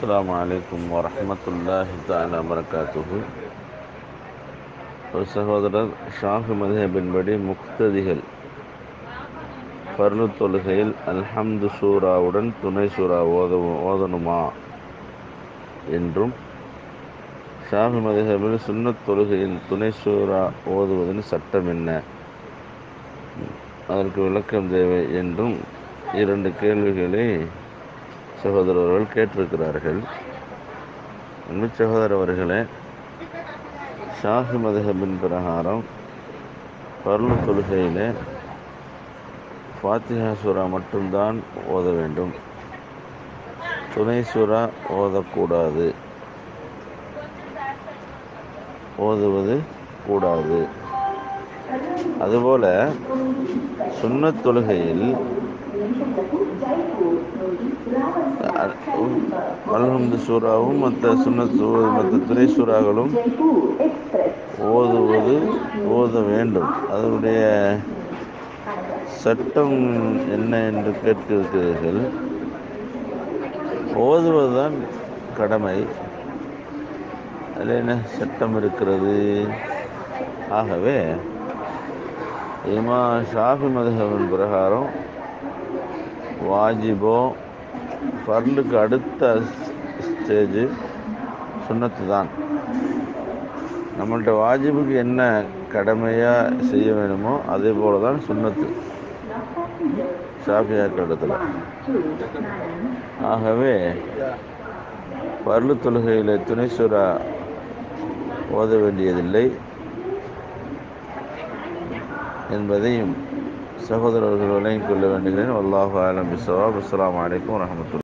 السلام عليكم ورحمة الله تعالى وبركاته ஒரு சகோதரர் ஷாஃபி மதுஹபின்படி முக்ததிகள் ஃபர்லு தொழுகையில் அல்ஹம்து சூராவுடன் துணை சூரா ஓத ஓதணுமா என்றும் ஷாஃபி மதுஹபில் சுன்னத் தொழுகையில் துணை சூரா ஓதுவதன் சட்டம் என்ன அதற்கு விளக்கம் தேவை என்றும் இரண்டு கேள்விகளை சகோதரர்கள் கேட்டிருக்கிறார்கள். அன்பு சகோதரர் அவர்களே ஷாஃபி மதகபின் பிரகாரம் பருள தொழுகையிலே ஃபாத்திஹா சூரா மட்டும்தான் ஓத வேண்டும். துணை சூரா ஓதக்கூடாது. ஓதுவது கூடாது. அதுபோல சுண்ணத் தொழுகையில் அல்ஹம்து சூறாவும் மற்ற சுன்னத் மற்ற துணை சூறாக்களும் ஓதுவது ஓத வேண்டும். அதனுடைய சட்டம் என்ன என்று கேட்டிருக்கிறீர்கள் ஓதுவதுதான் கடமை. அதில் என்ன சட்டம் இருக்கிறது? ஆகவே இமா ஷாஃபி மதுஹபின் பிரகாரம் வாஜிபோ ஃபர்லுக்கு அடுத்த ஸ்டேஜு சுண்ணத்து தான் நம்மள்ட்ட வாஜிபுக்கு என்ன கடமையாக செய்ய வேணுமோ அதே போல தான் சுண்ணத்து. ஷாஃபியா இடத்துல. ஆகவே பர்லு தொழுகையில் துணை ஓத வேண்டியதில்லை என்பதையும் சகோதரர்களை விளங்கிக் கொள்ள வேண்டுகிறேன். அல்லாஹு ஆலம் பிசவாப் அஸ்லாம் வலைக்கம் வரமத்துல